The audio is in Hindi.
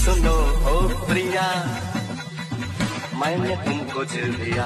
सुनो ओ प्रिया मैंने तुमको चिर दिया